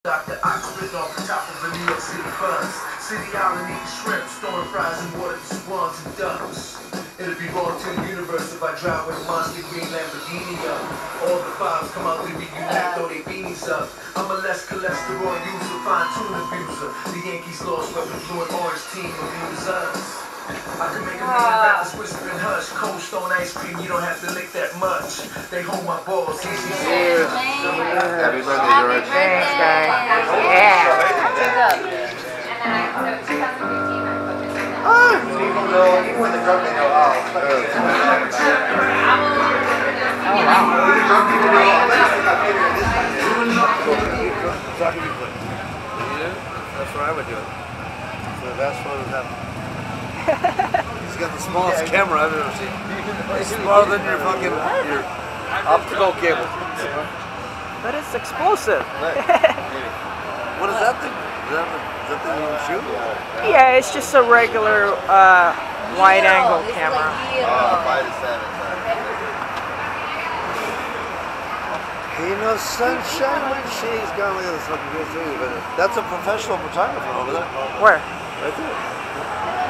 Dr. Ox spitting off the top of a New York City bus. City Island eating shrimp, storing fries and water to swans and ducks. It'll be wrong to the universe if I drive with a monster green Lamborghini up. All the files come out to reunite, throw their beanies up. I'm a less cholesterol user, fine tune abuser. The Yankees lost, but the blue and orange team abuse us. I can make a million dollars whispering. Cold stone ice cream, you don't have to lick that much. They hold my balls, easy Cheers. Happy birthday, George. Thanks, guys. Yeah. Even though, even when the drunk they know, oh, fuck. Oh, wow. The drunk people know, oh, this is not bigger than this one. That's what I would do. So that's what would happen. He's got the smallest camera I've ever seen. It's smaller than your fucking your optical cable. But it's explosive. What is that thing? Is that, is that thing you shoot? Yeah, it's just a regular uh, wide angle camera. Oh, five to seven. Ain't no sunshine when she's gone. Look at this fucking good thing. That's a professional photographer over there. Where? Right there.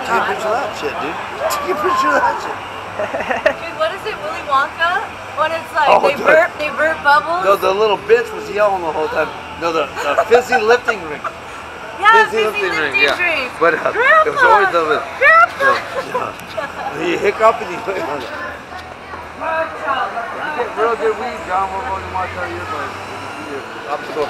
Take a picture of that shit, dude. Take a picture of that shit. Dude, what is it, Willy Wonka? When it's like Oh, they dude. burp, they burp bubbles. No, the little bitch was yelling the whole time. No, the, the fizzy lifting drink. yeah, fizzy fizzy lifting drink, yeah. drink. But uh, Grandpa, it was always the, Grandpa. the hiccup and you get real good weed, John. We're going to watch our earbuds. Optical